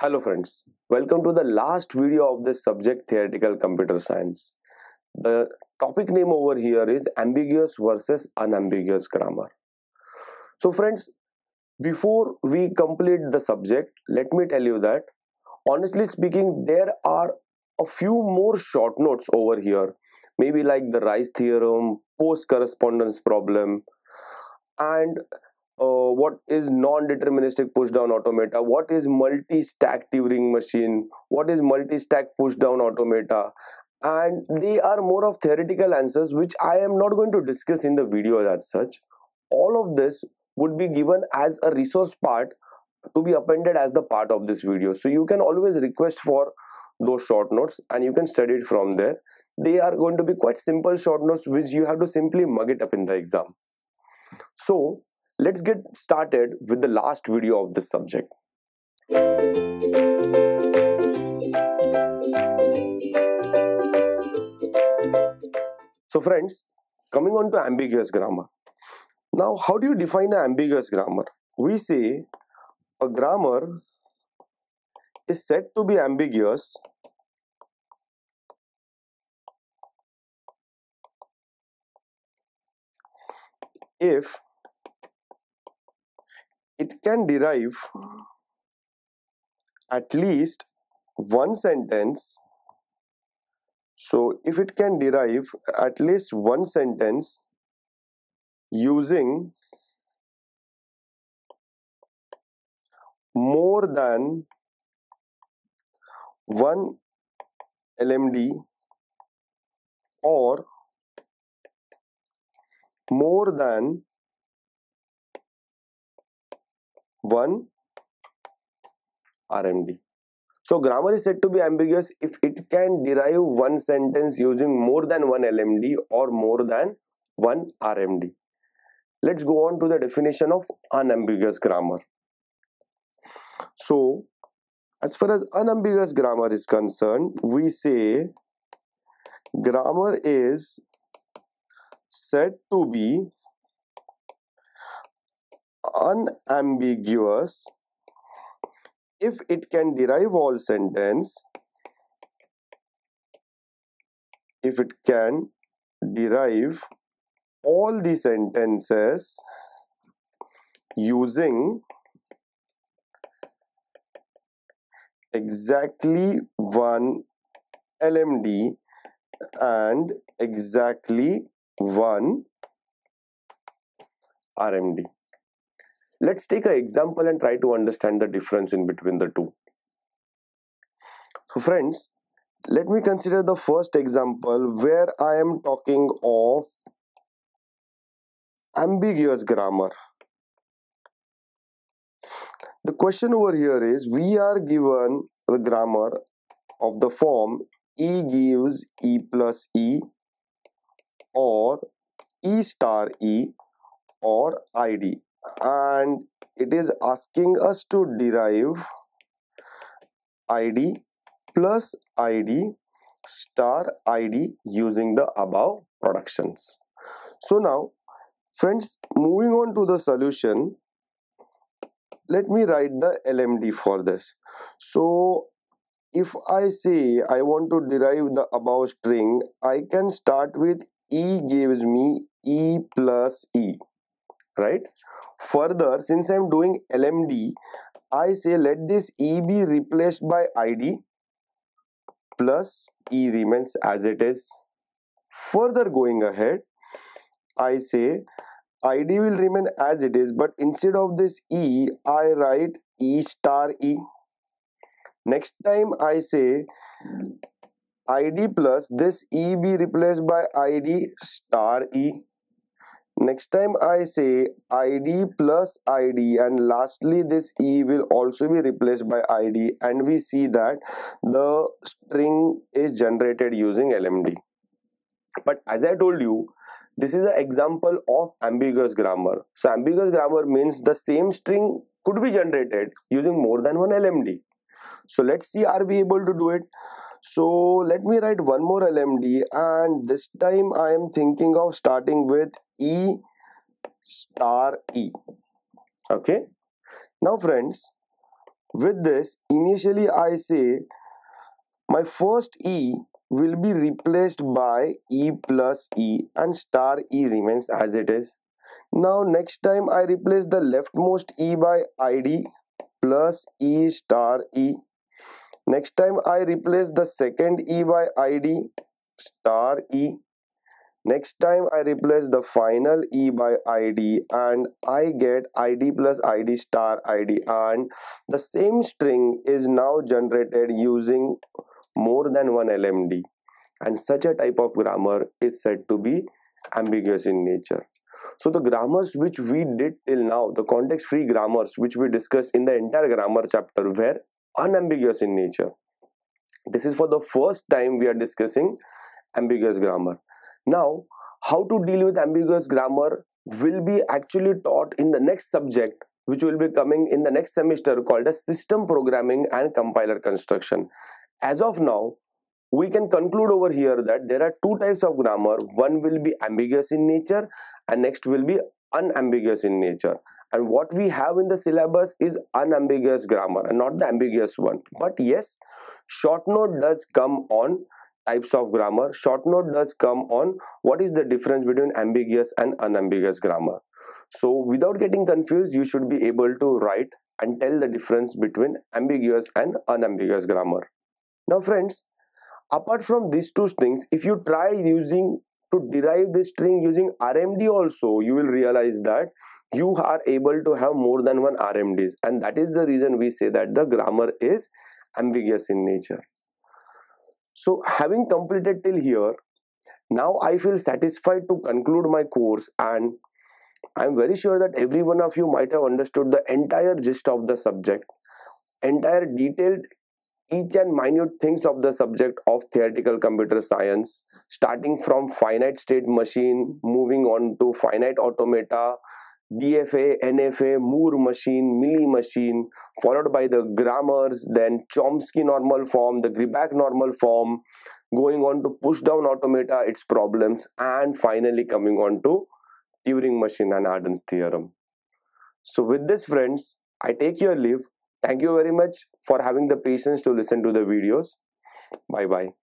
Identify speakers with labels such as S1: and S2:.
S1: Hello friends, welcome to the last video of this subject theoretical computer science. The topic name over here is ambiguous versus unambiguous grammar. So friends, before we complete the subject, let me tell you that honestly speaking, there are a few more short notes over here, maybe like the Rice theorem, post correspondence problem, and uh, what is non-deterministic push-down automata, what is multi-stack Turing machine, what is multi-stack push-down automata, and they are more of theoretical answers which I am not going to discuss in the video as such. All of this would be given as a resource part to be appended as the part of this video. So you can always request for those short notes and you can study it from there. They are going to be quite simple short notes which you have to simply mug it up in the exam. So let's get started with the last video of this subject. So friends, coming on to ambiguous grammar. Now, how do you define an ambiguous grammar? We say a grammar is said to be ambiguous if it can derive at least one sentence. So if it can derive at least one sentence using more than one LMD or more than one RMD. So grammar is said to be ambiguous if it can derive one sentence using more than one LMD or more than one RMD. Let's go on to the definition of unambiguous grammar. So as far as unambiguous grammar is concerned, we say grammar is said to be unambiguous if it can derive all sentence if it can derive all the sentences using exactly one LMD and exactly one RMD. Let's take an example and try to understand the difference in between the two. So friends, let me consider the first example where I am talking of ambiguous grammar. The question over here is we are given the grammar of the form E gives E plus E or E star E or ID and it is asking us to derive id plus id star id using the above productions. So now friends moving on to the solution let me write the lmd for this. So if i say i want to derive the above string i can start with e gives me e plus e right Further, since I am doing LMD, I say let this E be replaced by ID plus E remains as it is. Further going ahead, I say ID will remain as it is but instead of this E, I write E star E. Next time I say ID plus this E be replaced by ID star E next time i say id plus id and lastly this e will also be replaced by id and we see that the string is generated using lmd but as i told you this is an example of ambiguous grammar. So ambiguous grammar means the same string could be generated using more than one lmd so let's see are we able to do it so let me write one more lmd and this time i am thinking of starting with e star e okay now friends with this initially I say my first E will be replaced by E plus E and star E remains as it is. Now next time I replace the leftmost E by ID plus E star E. Next time I replace the second E by ID star E. Next time I replace the final E by ID and I get ID plus ID star ID and the same string is now generated using more than one LMD and such a type of grammar is said to be ambiguous in nature. So the grammars which we did till now, the context-free grammars which we discussed in the entire grammar chapter were unambiguous in nature. This is for the first time we are discussing ambiguous grammar. Now, how to deal with ambiguous grammar will be actually taught in the next subject which will be coming in the next semester called as system programming and compiler construction. As of now, we can conclude over here that there are two types of grammar. One will be ambiguous in nature and next will be unambiguous in nature. And what we have in the syllabus is unambiguous grammar and not the ambiguous one. But yes, short note does come on types of grammar. Short note does come on what is the difference between ambiguous and unambiguous grammar. So without getting confused, you should be able to write and tell the difference between ambiguous and unambiguous grammar. Now friends, apart from these two strings, if you try using to derive this string using RMD also, you will realize that you are able to have more than one RMDs and that is the reason we say that the grammar is ambiguous in nature. So having completed till here, now I feel satisfied to conclude my course and I'm very sure that every one of you might have understood the entire gist of the subject, entire detailed each and minute things of the subject of theoretical computer science starting from finite state machine moving on to finite automata DFA, NFA, Moore machine, Mealy machine, followed by the grammars, then Chomsky normal form, the Greibach normal form, going on to push down automata, its problems, and finally coming on to Turing machine and Arden's theorem. So with this friends, I take your leave. Thank you very much for having the patience to listen to the videos. Bye bye.